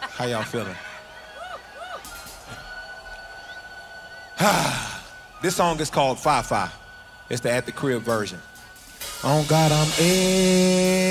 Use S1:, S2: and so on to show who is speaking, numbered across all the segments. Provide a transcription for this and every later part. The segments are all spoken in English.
S1: How y'all feeling? this song is called Fi Fi. It's the at the crib version. Oh God, I'm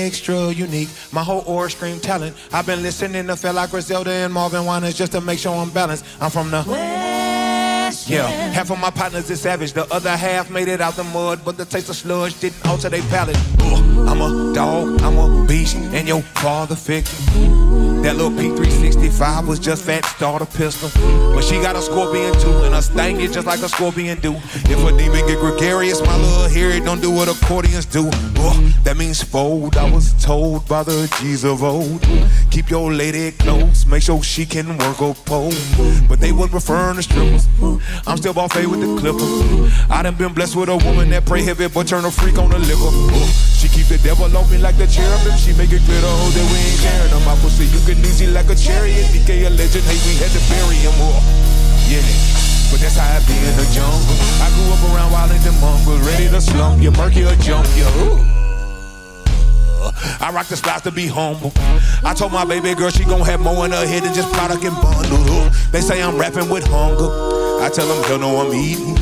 S1: extra unique. My whole aura scream talent. I've been listening to Fela Griselda and Marvin Winans just to make sure I'm balanced. I'm from the
S2: West.
S1: yeah. Half of my partners is savage. The other half made it out the mud, but the taste of sludge didn't alter their palate. Ugh. I'm a dog, I'm a beast, and your father figure. That little P365 was just fat starter pistol. But she got a scorpion too, and her sting is just like a scorpion do. If a demon get gregarious, my little it don't do what accordions do. Ugh, that means fold. I was told by the G's of old. Keep your lady close, make sure she can work a pole. But they was preferring the strippers. I'm still buffet with the clipper. I done been blessed with a woman that pray heavy but turn a freak on the liquor. She keep the devil on me like the cherubim. She make it clear to that we ain't caring. On my pussy, you can easy like a chariot. DK a legend, hey, we had to bury him. Ugh, yeah. But that's how I be in the jungle. I grew up around wild and mongrels, ready to slump you, murky or jump you. Ooh. I rock the spots to be humble. I told my baby girl she gon' have more in her head than just product and bundle. They say I'm rapping with hunger. I tell them, hell no, I'm eating.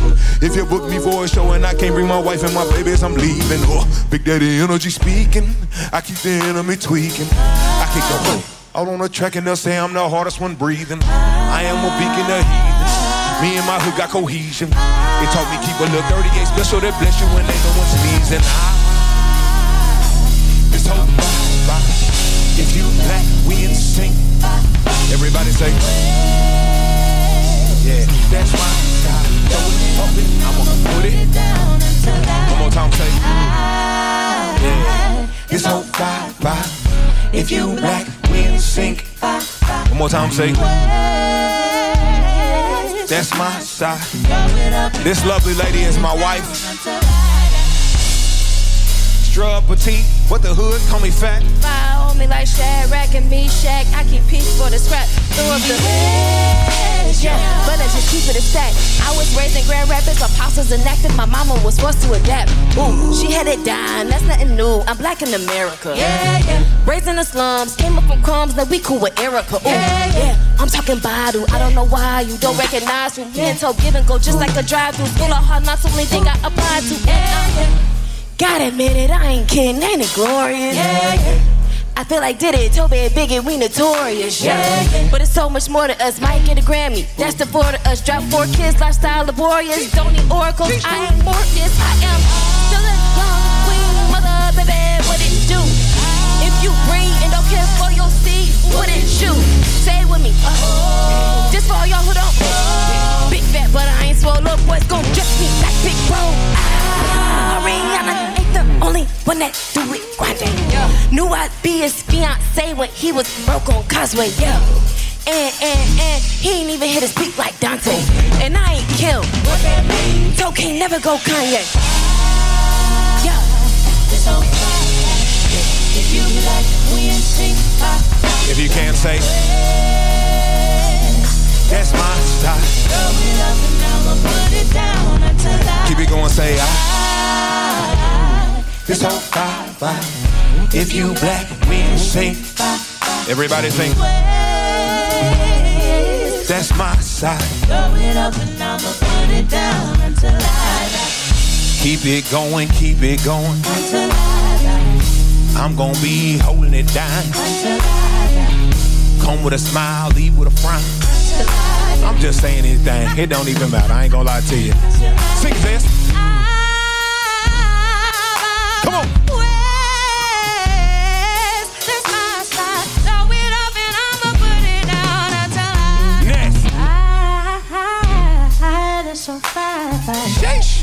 S1: If you book me for a show and I can't bring my wife and my babies, I'm leaving. Oh, Big Daddy energy speaking. I keep the enemy tweaking. I kick the out on the track and they'll say I'm the hardest one breathing. I am a beacon of heathens. Me and my hood got cohesion. They taught me keep a little dirty, ain't special. They bless you when they no one sneezing. I this whole vibe. If you black, we in sync. Everybody say, yeah, that's my side. Throw it up and I'ma put it. One more time, say, yeah, this whole vibe. vibe. If you black, we in sync. One more time, say, that's my side. This lovely lady is my wife. Strub petite, what the hood call me fat.
S2: Fire on me like Shadrach and Meshach. I keep peace for the scrap. Throw up the yeah, but let's just keep it a stack. I was raised in Grand Rapids, apostles enacted. My mama was forced to adapt. Ooh, she had it down, that's nothing new. I'm black in America. Yeah, yeah. Raised in the slums, came up from crumbs, then we cool with Erykah. Ooh, yeah, I'm talking Badu. I don't know why you don't recognize who me and Toe give and go just like a drive through. School of hard knocks, only thing I applied to. Yeah, Gotta admit it, I ain't kidding, ain't it glorious? Yeah, yeah. I feel like did it, Tobe and Biggie, we notorious, yeah. But it's so much more to us. Mike get a Grammy, that's the four to us. Drop four kids, lifestyle laborious. Don't need oracles, I ain't Morpheus. I am still a young queen, mother, baby, what it do? If you bring and don't care for your seed, what it you? Say it with me. Uh, just for all y'all who don't. Big fat, but I ain't swole up. Boys gon' dress me like big bro. Ah, Rihanna only one that do it grinding. Yeah. Knew I'd be his fiance when he was broke on Causeway. Yeah. And, and, and he ain't even hit his peak like Dante. And I ain't killed. What that mean? So can't never go Kanye. Yeah. This whole if you like, we in.
S1: If you can't say, This whole vibe, vibe. If you black, we in sync. Everybody sing. That's my side. Keep it going, keep it going. I'm gonna be holding it down. Come with a smile, leave with a frown. I'm just saying anything. It don't even matter. I ain't gonna lie to you. Sing this. Come on.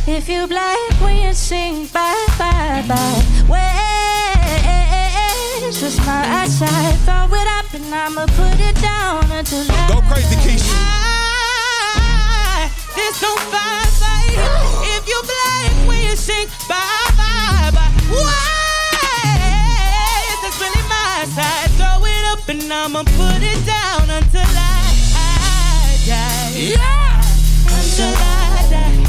S3: If you black, we can sing bye bye bye. West was my outside. Throw it up and I'ma put it down until I
S1: Go crazy, Keisha.
S3: Ah, there's no fight, fight. If you black, we can sing bye bye bye. West is really my side. Throw it up and I'ma put it down until I, I die.
S1: Yeah.
S3: Until I die.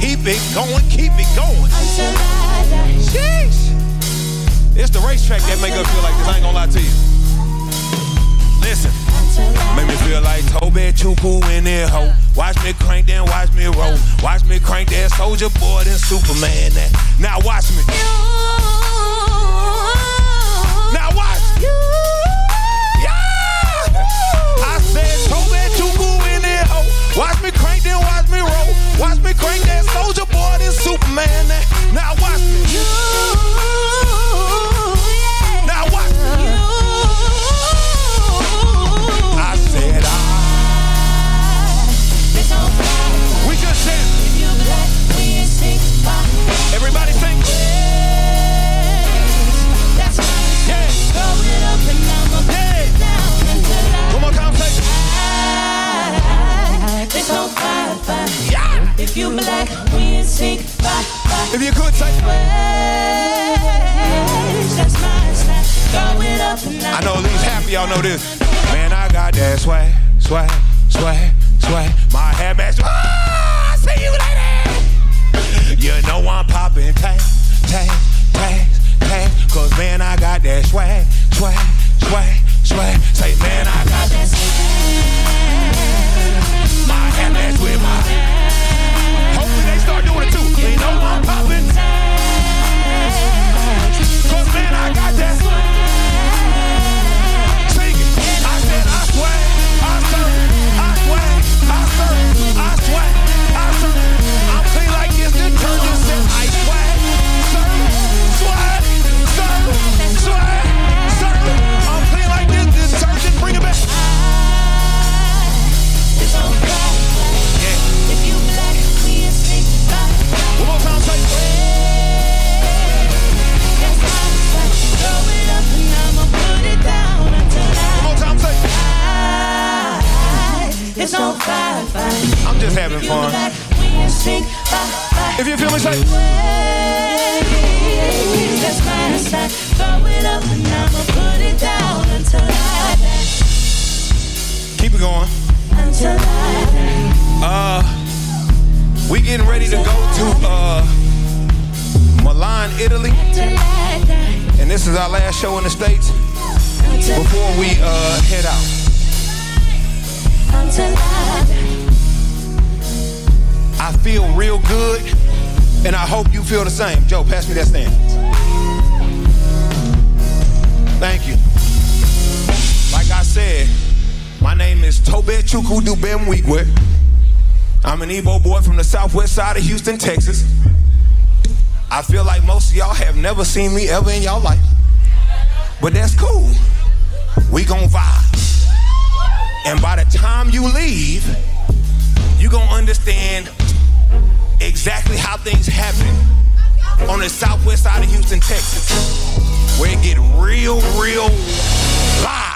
S1: Keep it going, keep it going.
S3: Until I die.
S1: Sheesh. It's the racetrack that make us feel like this. I ain't gonna lie to you. Listen. Chuku in there, ho. Watch me crank, then watch me roll. Watch me crank that soldier boy, then Superman. That. Now watch me. Now watch. Yeah! I said, Tobe Chuku in there, ho. Watch me crank, then watch me roll. Watch me crank that soldier boy, then Superman. That. Now watch me.
S3: If you
S1: could
S3: and
S1: I know half of y'all know this. Man, I got that swag, swag, swag, swag. My hair match. Ah, I see you later. You know I'm popping tag, tag, tag, tag. Cause man, I got that swag, swag, swag, swag. Say, man, I got that I'm just having fun. If you feel me, say. Keep it going.
S3: Until.
S1: Uh, we getting ready to go to uh Milan, Italy, and this is our last show in the states before we uh head out.
S3: I
S1: feel real good, and I hope you feel the same. Joe, pass me that stand. Thank you. Like I said, my name is Tobe Chukwudu Bemwigwe. I'm an Igbo boy from the southwest side of Houston, Texas. I feel like most of y'all have never seen me ever in y'all life. But that's cool. We gon' vibe. And by the time you leave, you're gonna understand exactly how things happen on the southwest side of Houston, Texas, where it get real, real live.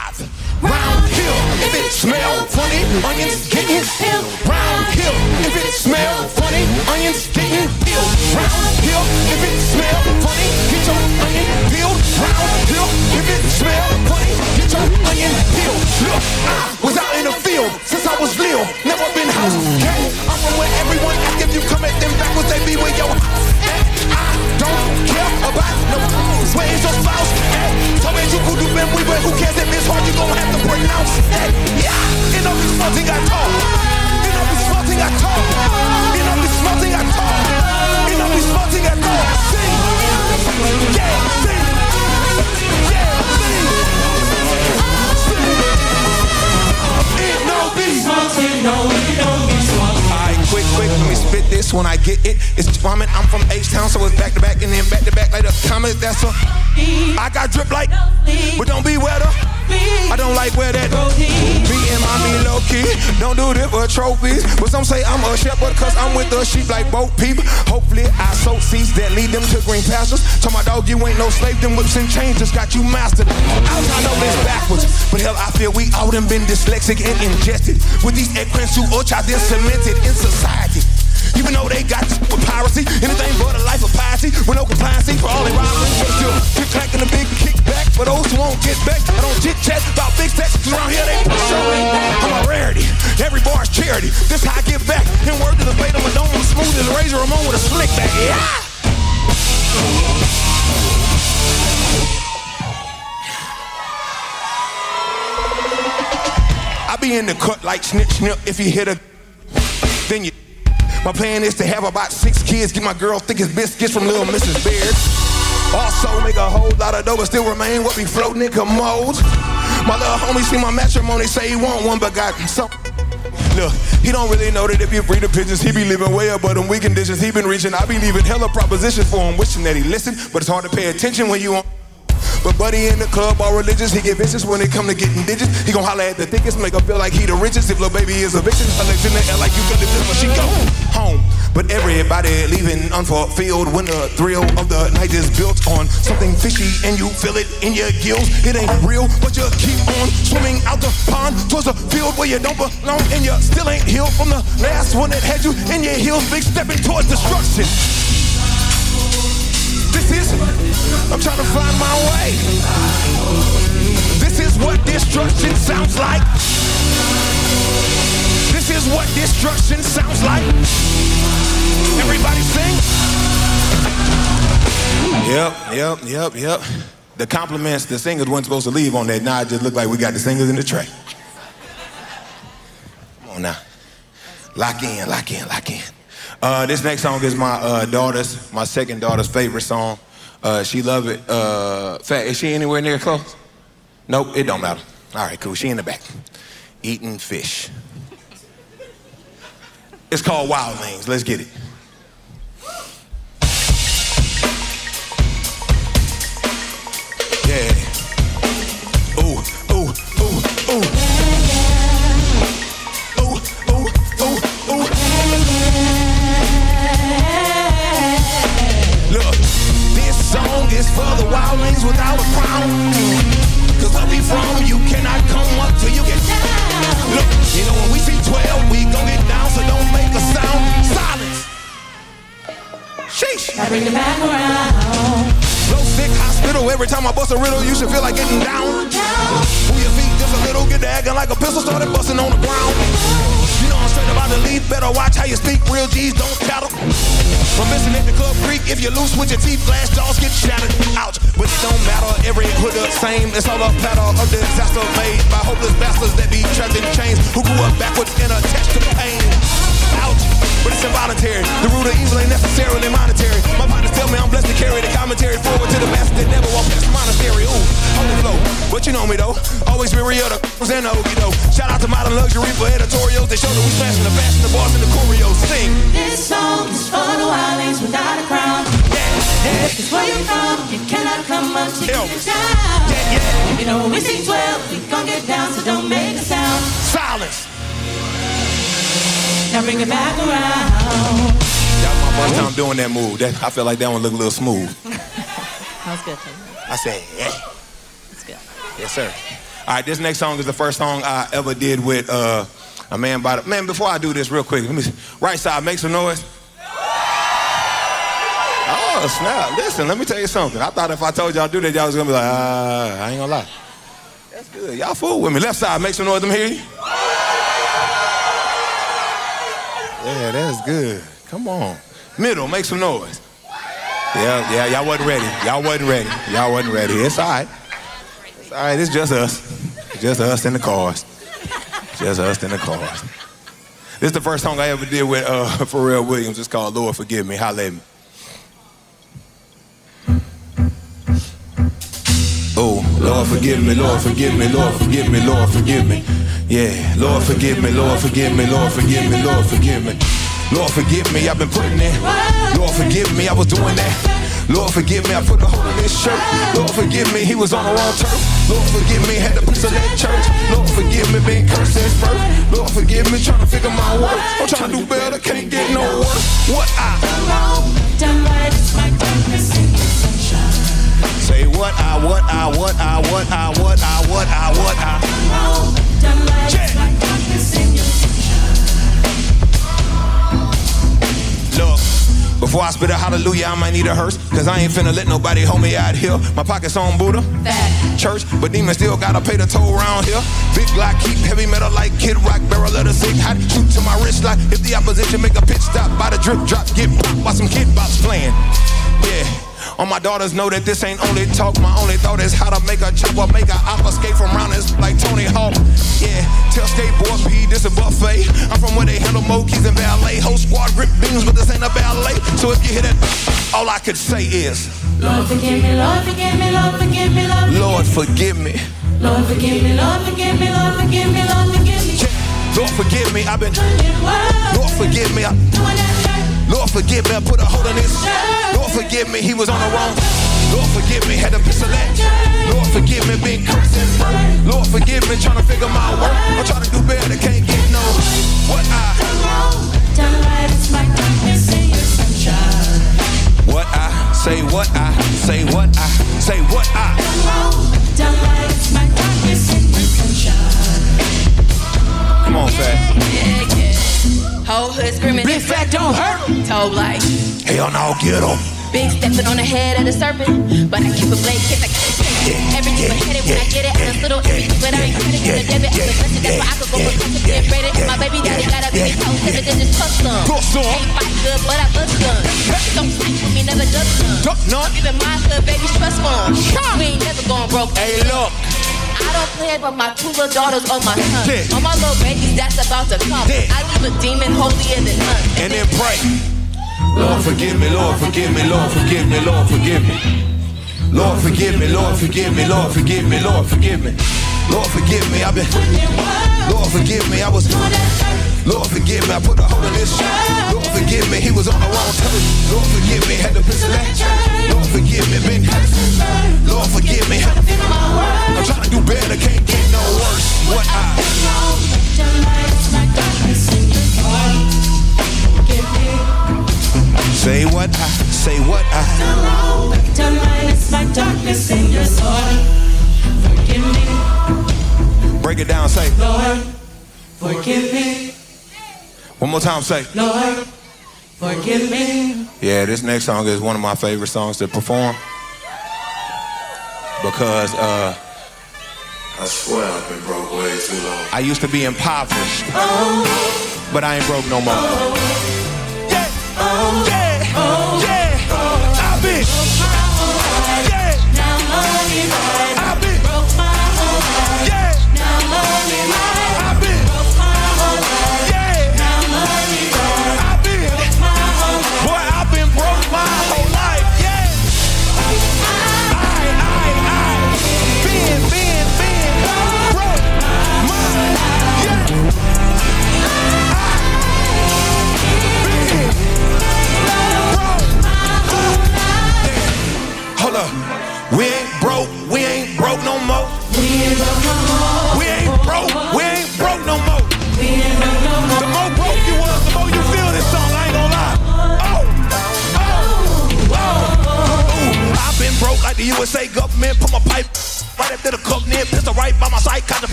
S1: Onions getting peeled. Round here, if it smell funny, onions getting peeled. Round here, if it smell funny, get your onion peeled. Round here, if it smell funny, get your onion peeled. Look, I was out in the field since I was little, never been house. Okay, I'm from where everyone act if you come at them backwards, they be where your. I don't care about no rules. Where is your spouse? Hey, tell me you could do them we who cares if it's hard, you gon' have to pronounce it. Yeah, it don't be small thing I talk. Be small thing I talk. Be small thing I talk. It don't be small thing I talk. Sing. Yeah, sing. Yeah, sing. Sing. It don't be small no, it don't be quick, quick, let me spit this when I get it. It's I I'm from H-Town, so it's back to back and then back to back like the comments. That's a I got drip like, but don't be wetter. I don't like where that Me and mommy low key Don't do this for trophies. But some say I'm a shepherd Cause I'm with the sheep like both people. Hopefully I sow seeds that lead them to green pastures. Tell my dog you ain't no slave. Them whips and chains just got you mastered. I was know this backwards But hell I feel we all done been dyslexic and ingested. With these equins who ultra then cemented in society even though they got this with piracy, anything but a life of piety with no compliancy for all they. But still, click clack and a big kickback for those who won't get back. I don't chit chat about big 'cause around here they show. I'm a rarity. Every bar's charity. This how I give back. In word to the bait, I'm a dome smooth as a razor Ramon with a slick back. Yeah. I be in the cut like snip snip. If you hit a, you. My plan is to have about six kids, get my girl thickest biscuits from little Mrs. Beard. Also make a whole lot of dough, but still remain what be floating in commodes. My little homie see my matrimony, say he want one, but got some. Look, he don't really know that if you breed the pigeons, he be living way above them weak conditions he been reaching. I be leaving hella propositions for him, wishing that he listen, but it's hard to pay attention when you on. But buddy in the club all religious, he get vicious when it come to getting digits. He gon' holler at the thickest, make her feel like he the richest. If little baby is a victim, legs in the air like you got this when she go home. But everybody leaving unfulfilled when the thrill of the night is built on something fishy and you feel it in your gills. It ain't real, but you keep on swimming out the pond towards a field where you don't belong and you still ain't healed from the last one that had you in your heels, big stepping towards destruction. This is, I'm trying to find my way. This is what destruction sounds like. This is what destruction sounds like. Everybody sing. Yep, yep, yep, yep. The compliments, the singers weren't supposed to leave on that. Now it just looked like we got the singers in the track. Come on now. Lock in, lock in, lock in. Uh, this next song is my uh, daughter's, my second daughter's favorite song. Uh, she love it. Uh, fat, is she anywhere near close? Nope, it don't matter. All right, cool. She in the back, eating fish. It's called Wildlings. Let's get it. Yeah. Ooh, time I bust a riddle, you should feel like getting down. Move your feet just a little, get to acting like a pistol started busting on the ground. You know I'm straight about to leave, better watch how you speak. Real G's don't tattle. From missing at the club creek, if you loose with your teeth, glass jaws get shattered. Ouch, but it don't matter. Every hood the same. It's all a platter of disaster made by hopeless bastards that be trapped in chains who grew up backwards and attached to pain. Ouch, but it's involuntary. The root of evil ain't necessarily monetary. My partners tell me I'm blessed to carry the commentary forward to the masses that never walk past the monastery. Ooh, holy flow. But you know me though. Always be real, the and the okie doke. Shout out to Modern Luxury for editorials. They show that we smashing the fashion, the boss, and the choreos. Sing.
S3: This song is for the wildlings without a crown.
S1: Yeah,
S3: Cause where you from, you cannot come until you get down.
S1: yeah, yeah.
S3: You know when we sing 12, we gon' get down, so don't make a sound.
S1: Silence.
S3: Now bring it back around.
S1: That was my first time doing that move. That, I feel like that one looked a little smooth.
S4: That was good. Tony.
S1: I said, yeah.
S4: That's good.
S1: Yes, sir. All right, this next song is the first song I ever did with uh, a man by the man. Before I do this, real quick, let me see. right side make some noise. Oh snap! Listen, let me tell you something. I thought if I told y'all to do that, y'all was gonna be like, ah, I ain't gonna lie. That's good. Y'all fool with me. Left side, make some noise. Let me hear you. Yeah, that's good. Come on. Middle, make some noise. Yeah, yeah, y'all wasn't ready. Y'all wasn't ready. Y'all wasn't ready. It's all right. It's all right. It's just us. Just us in the cars. Just us in the cars. This is the first song I ever did with uh, Pharrell Williams. It's called Lord Forgive Me. Holla at me. Lord forgive me, Lord forgive me, Lord forgive me, Lord forgive me. Yeah, Lord forgive me, Lord forgive me, Lord forgive me, Lord forgive me. Lord forgive me, I've been putting in. Lord forgive me, I was doing that. Lord forgive me, I put a hole in this shirt. Lord forgive me, he was on the wrong turf. Lord forgive me, had to piece of that church. Lord forgive me, being cursed since birth. Lord forgive me, trying to figure my worth. I'm trying to do better, can't get no worse. What I
S3: Done right, it's my
S1: what I, what I, what I, what I, what I, what I, what I. Look, before I spit a hallelujah, I might need a hearse. Cause I ain't finna let nobody hold me out here. My pockets on Buddha. Church, but demons still gotta pay the toll around here. Big Glock, keep heavy metal like Kid Rock, barrel of the sick hot. Shoot to my wrist like if the opposition make a pit stop by the drip drop, get popped by some kid bops playing. Yeah. All my daughters know that this ain't only talk. My only thought is how to make a chopper, make a op escape from round this like Tony Hawk. Yeah, tell skateboard P, this a buffet. I'm from where they handle mokies and ballet. Whole squad grip beams, but this ain't a ballet. So if you hear that, all I could say is,
S3: Lord forgive me, Lord forgive me, Lord forgive me, Lord.
S1: Lord forgive me.
S3: Lord forgive me, Lord forgive me, Lord forgive me, Lord forgive me.
S1: Lord forgive me, I've been. Lord forgive me, I,
S3: doing that dirt.
S1: Lord forgive me, I put a hold on this. Lord forgive me, he was on the wrong. Lord forgive me, had to select. Lord forgive me, been cursing. Lord forgive me, trying to figure my work. I'm trying to do better, I can't get no. What I,
S3: it's my your sunshine.
S1: what I, say what I, say what I, say what I.
S3: It's my your sunshine.
S1: Come on, fat.
S2: Yeah, yeah. Whole hood screaming.
S1: Big fat don't hurt.
S2: Told like.
S1: Hell no, get him.
S2: Big stepping on the head of the serpent. But I keep a blade kiss, I can't take it. Everything but headed when I get it. I'm a little everything, but I ain't credit to the debit. I'm a blessing, that's why I could go for custom get rated. And my baby daddy got a big toe, seven digits custom.
S1: Custom.
S2: Ain't fight good, but I bust guns. Don't sleep with me, never duck none.
S1: Duck none.
S2: Even my hood, baby, trust fund. We ain't never going broke.
S1: Hey, look.
S2: I don't play but my two little daughters or my son.
S1: Yeah.
S2: All my little babies, that's about to come.
S1: Yeah.
S2: I leave a demon holier than none.
S1: And then pray. Lord forgive me, Lord forgive me, Lord forgive me, Lord forgive me. Lord forgive me, Lord forgive me, Lord forgive me, Lord forgive me. Lord forgive me, I've been. Lord forgive me, I was. Lord forgive me, I put a hole in this. Lord forgive me, he was on the wrong turn. Lord forgive me, had to pistol at. Lord forgive me, been. Lord forgive me, I'm trying to do better, can't get no worse. What I.
S3: Your. Forgive me.
S1: Say what I, say what I.
S3: wrong, done right, it's my darkness and your Lord. Forgive me,
S1: Break it down, say.
S3: Lord. Forgive me,
S1: One more time, say.
S3: Lord. Forgive me.
S1: Yeah, this next song is one of my favorite songs to perform because uh,
S5: I swear I've been broke way too long.
S1: I used to be impoverished, but I ain't broke no more. Yeah, yeah, yeah.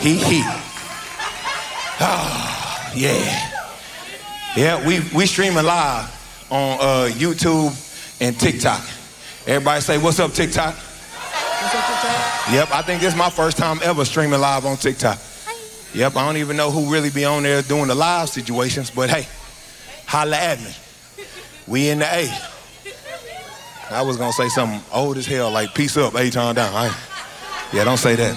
S1: He he. Ah, yeah. Yeah, we we streaming live on uh, YouTube and TikTok. Everybody say, "What's up, TikTok?" Yep, I think this is my first time ever streaming live on TikTok. Yep, I don't even know who really be on there doing the live situations, but hey, holla at me. We in the A. I was gonna say something old as hell, like peace up, A turn down. I, yeah, don't say that.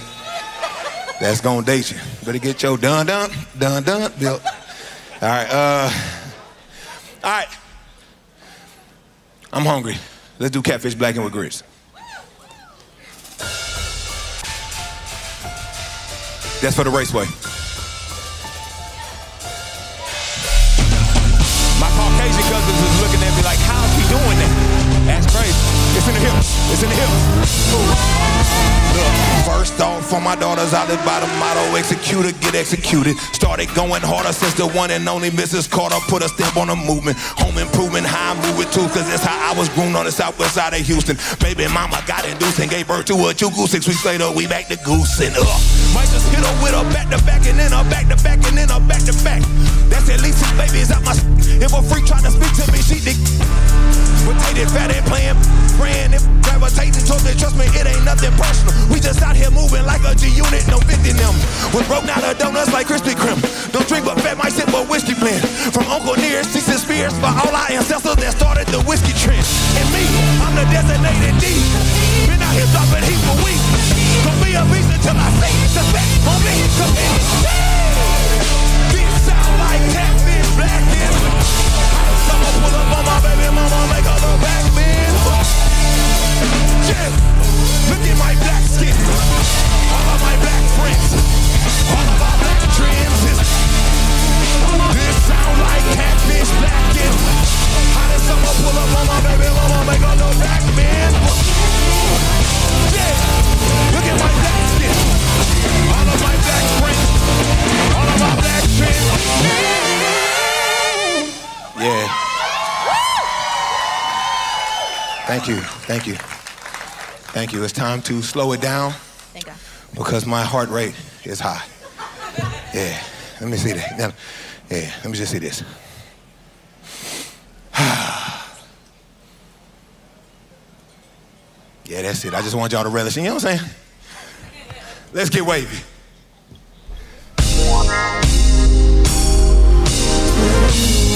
S1: That's gonna date you. Better get your dun dun dun dun built. All right, uh, all right. I'm hungry. Let's do catfish blackened with grits. That's for the raceway. The hips. Look, first off, for my daughters out the bottom motto, executor, get executed. Started going harder since the one and only Mrs. Carter put a stamp on the movement. Home improvement, how I move it too, cause that's how I was groomed on the southwest side of Houston. Baby mama got induced and gave birth to a chuku. Six weeks later, we back to goosing. Uh, might just hit her with a back to back and then a back to back and then a back to back. That's at least six babies out my. If a freak tried to speak to me, she dick. Rotated, fat and playing, praying, if gravitating towards me, trust me, it ain't nothing personal. We just out here moving like a G unit, no 50 them. Was broke out of donuts like Krispy Kreme. Don't drink but fat, might sip but whiskey blend. From Uncle Nearest, Cease Spears, for all our ancestors that started the whiskey trend. And me, I'm the designated D. Been out here dropping heat for weeks. Gonna be a beast until I say suspect on me. Come in. This sound like catfish blacking. Someone pull up on my baby mama, make her look back bend. Yeah, look at my black skin. Thank you. Thank you. Thank you. It's time to slow it down because my heart rate is high. Yeah. Let me see that. Now, Yeah. Let me just see this. yeah, that's it. I just want y'all to relish. You know what I'm saying? Let's get wavy.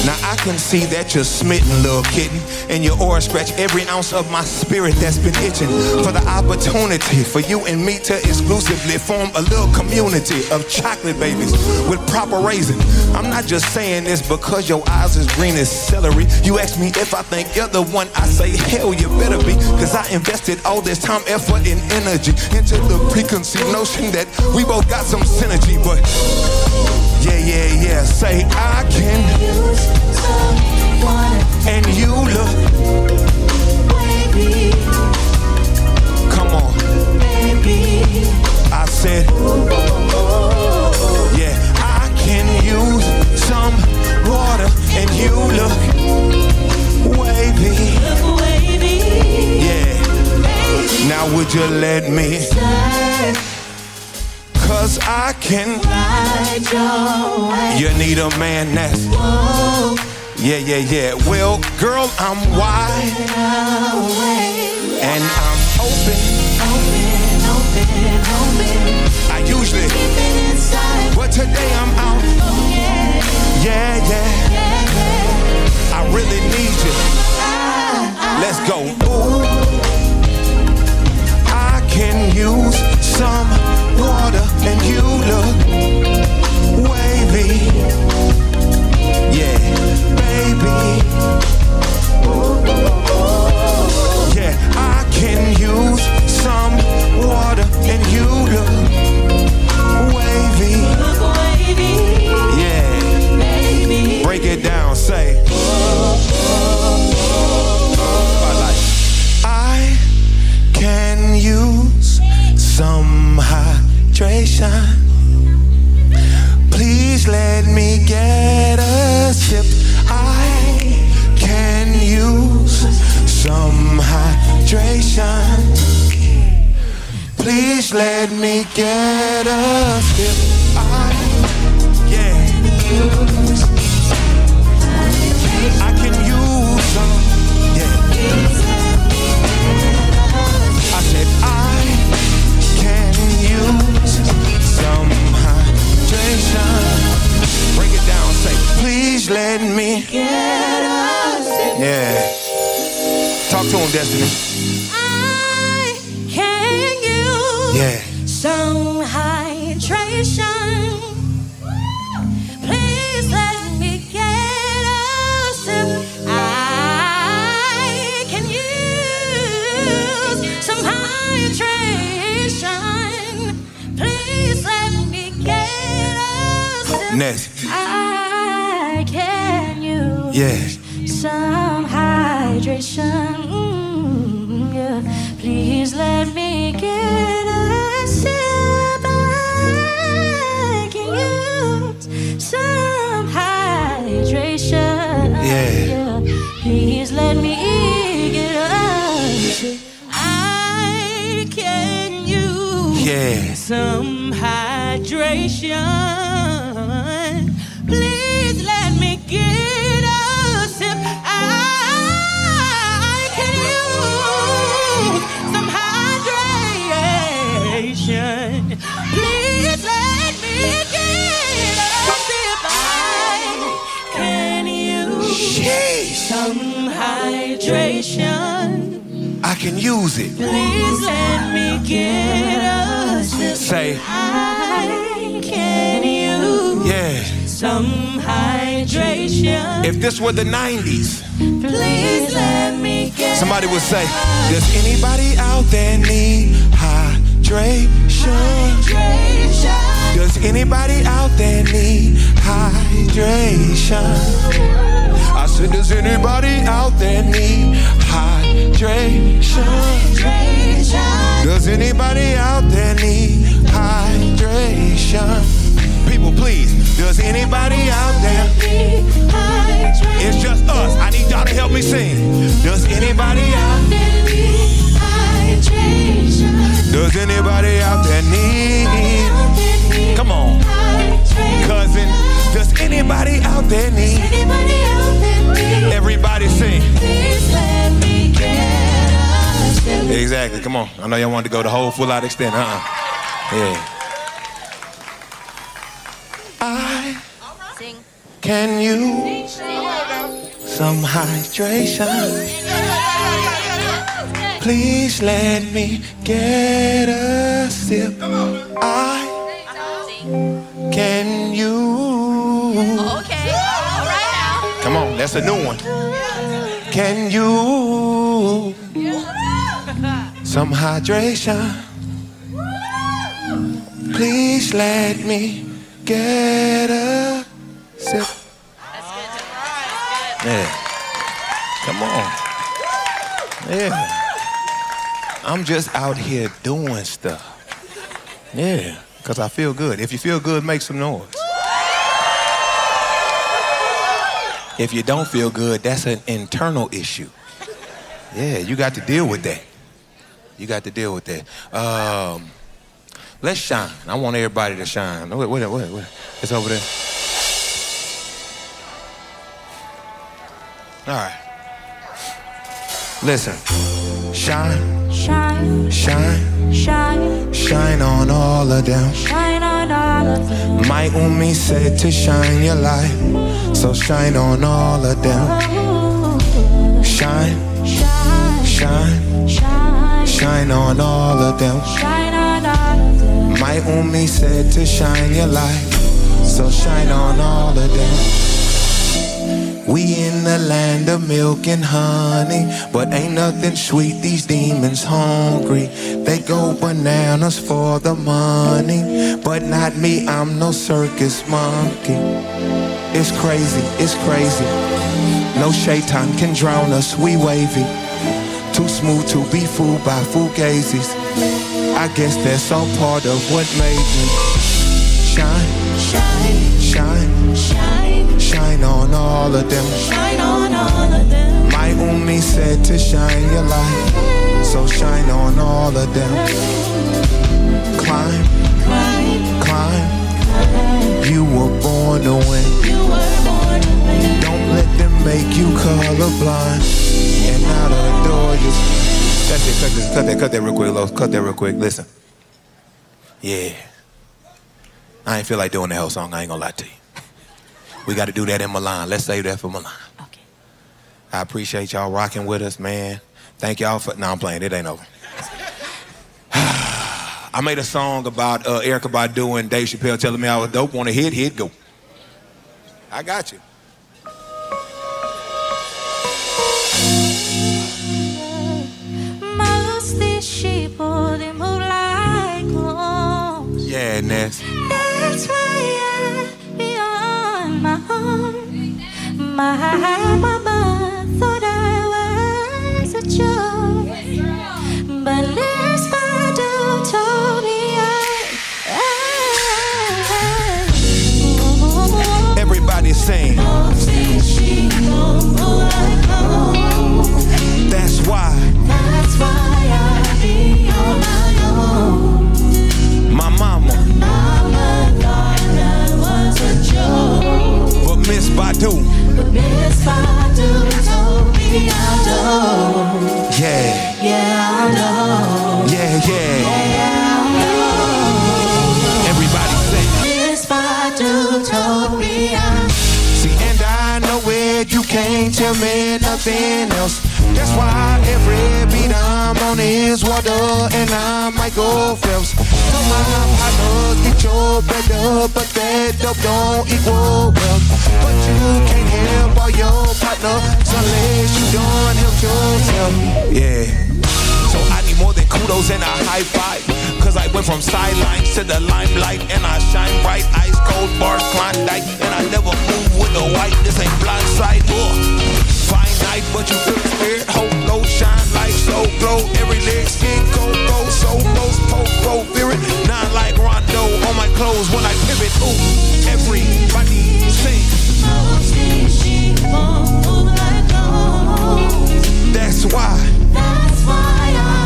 S1: Now I can see that you're smitten, little kitten, and your aura scratch every ounce of my spirit that's been itching for the opportunity for you and me to exclusively form a little community of chocolate babies with proper raising. I'm not just saying this because your eyes is green as celery. You ask me if I think you're the one, I say hell you better be, cause I invested all this time, effort, and energy into the preconceived notion that we both got some synergy, but yeah, yeah, yeah. Say I can use someone, and you look. Come on. baby. I said, yeah, I can use some water and you look wavy. Yeah. Now would you let me? Cause I can. You need a man that's. Yeah, yeah, yeah. Well, girl, I'm wide and I'm open. I usually, but today I'm out. Yeah, yeah. I really need you. Let's go. Ooh. Can use some water and you look wavy. Yeah. some hydration.
S2: Mm, yeah. Please let me get a sip. I can use some hydration.
S1: Yeah.
S2: Please let me get a sip.
S3: I can use
S1: Yeah.
S3: some hydration. Hydration. I can use
S1: it.
S3: Please let me get sip.
S1: Say,
S3: I can use
S1: yeah.
S3: some hydration.
S1: If this were the 90s,
S3: Please let me get
S1: somebody would say, Does anybody out there need hydration?
S3: hydration.
S1: Does anybody out there need hydration? Said, Does anybody out there need hydration?
S3: Hydration.
S1: Does anybody out there need hydration? People, please, does anybody out there?
S3: Need hydration.
S1: It's just us. I need y'all to help me sing. Does anybody out there need
S3: Hydration.
S1: Does anybody out there need? Come on, cousin. Does anybody out there need?
S3: Anybody out there need?
S1: Everybody sing.
S3: Please let me get.
S1: Exactly. Come on. I know y'all wanted to go the whole full out extent. Uh-uh. Yeah. I
S4: Sing.
S1: can use some hydration. Please let me get a sip. I that's a new one. Can you some hydration? Please let me get a sip. Yeah. Come on. Yeah. I'm just out here doing stuff. Yeah. Because I feel good. If you feel good, make some noise. If you don't feel good, that's an internal issue. Yeah, you got to deal with that. You got to deal with that. Um, let's shine. I want everybody to shine. Wait, wait, wait, wait. It's over there. All right. Listen. Shine,
S2: Shine,
S1: shine,
S2: shine,
S1: shine on all of them.
S2: shine on all of them.
S1: My Umi said to shine your light, so shine on all of them. Oh. Shine,
S2: Shine,
S1: shine,
S2: shine,
S1: shine on all of them.
S2: shine on all of them.
S1: My Umi said to shine your light, so shine on all of them. We in the land of milk and honey, but ain't nothing sweet. These demons hungry. They go bananas for the money, but not me. I'm no circus monkey. It's crazy, it's crazy. No shaitan can drown us. We wavy, too smooth to be fooled by fugazis. I guess that's all part of what made me shine,
S3: Shine,
S1: shine,
S3: shine,
S1: shine on all of them.
S3: shine on all of them.
S1: My Umi said to shine your light, so shine on all of them. Climb,
S3: Climb,
S1: climb, you were born to win.
S3: you were born to.
S1: Don't let them make you colorblind and not adore you. That's it. Cut, this, cut that. Cut that real quick, Los. Cut that real quick. Listen. Yeah. I ain't feel like doing the whole song. I ain't gonna lie to you. We got to do that in Milan. Let's save that for Milan.
S4: Okay.
S1: I appreciate y'all rocking with us, man. Thank y'all for. No, I'm playing. It ain't over. I made a song about uh, Erykah Badu and Dave Chappelle telling me I was dope. Want to hit, hit, go. I got you.
S2: Most these sheep, they move like wolves.
S1: Yeah, Ness.
S2: That's why I my own. My thought I was a joke, but
S1: Badu.
S3: But Miss Badu told me I know.
S1: Yeah.
S3: Yeah, I know.
S1: Yeah, yeah. yeah
S3: yeah I know.
S1: Everybody sing.
S3: Miss Badu told me I
S1: See, and I know it. You can't tell me nothing else. That's why every beat I'm on is water and I'm Michael Phelps. Tell my partners get your bread up, but that don't equal wealth. But you can't help all your partners unless you done help yourself. Yeah. So I need more than kudos and a high five. Cause I went from sidelines to the limelight and I shine bright. Ice cold. And I never move with the white. This ain't blindside. Fine but you feel spirit. Hope so glow. Every leg skin so fear. Not like Rondo on my clothes when I pivot. Ooh, everybody sing. That's why.
S2: That's why I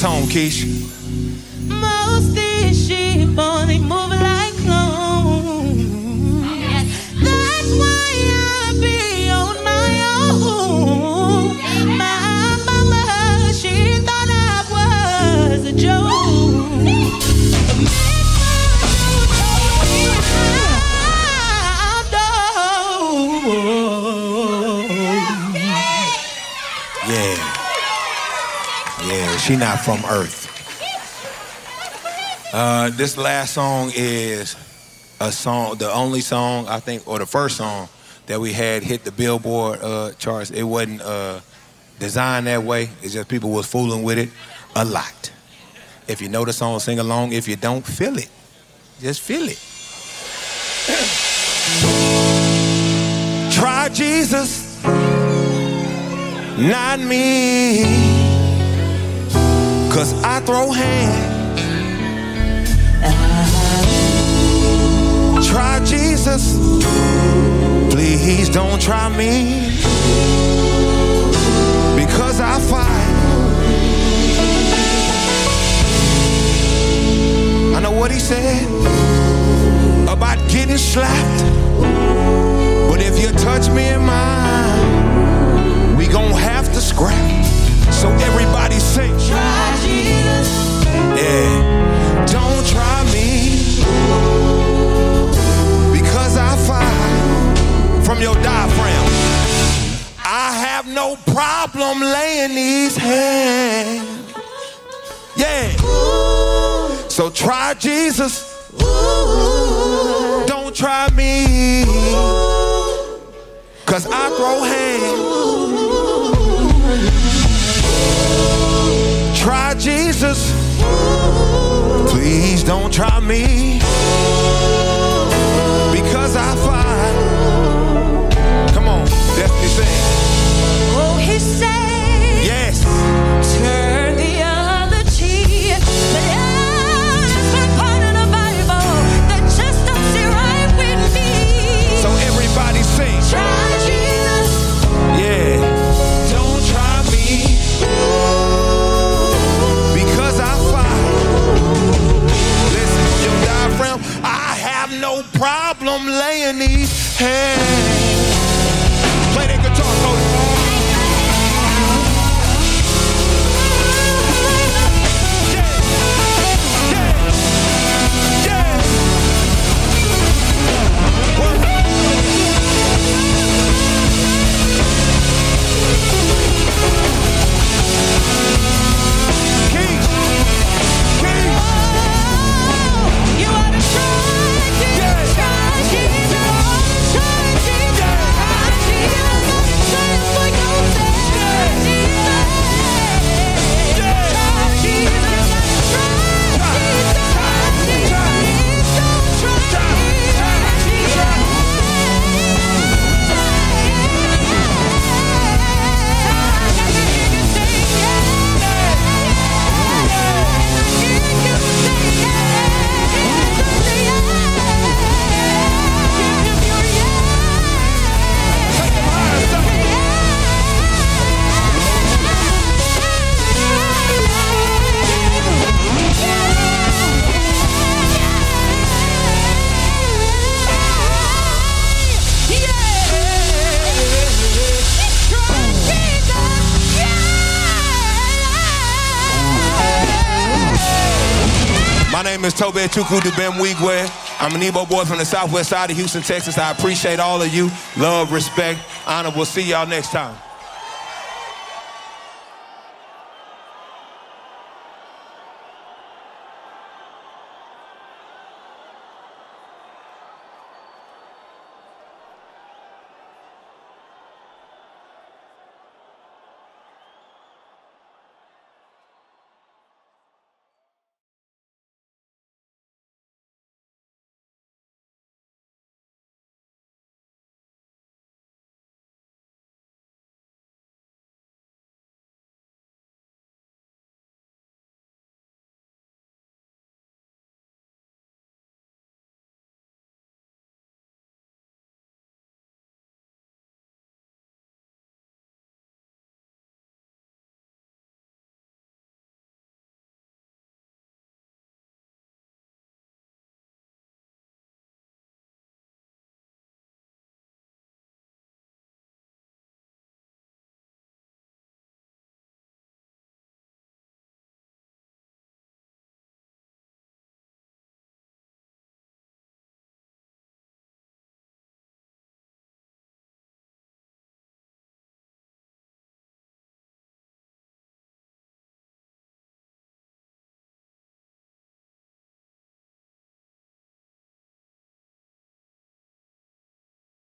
S2: I
S1: Take us home,
S3: she
S1: not from Earth. Uh, this last song is a song, the only song I think, or the first song that we had hit the Billboard uh, charts. It wasn't uh, designed that way. It's just people was fooling with it a lot. If you know the song, sing along. If you don't, feel it. Just feel it. Try Jesus, not me. Cause I throw hands. Try Jesus, please don't try me. Because I fight. I know what he said about getting slapped. But if you touch me in mine, we gon' have to scrap. So everybody sing.
S2: try.
S1: Yeah. Don't try me. Because I fight from your diaphragm. I have no problem laying these hands. Yeah. So try Jesus. Don't try me. Cause I throw hands. Try Jesus. Please don't try me. Tobe Chuku Dubem Nwigwe. I'm an Igbo boy from the southwest side of Houston, Texas. I appreciate all of you. Love, respect, honor. We'll see y'all next time.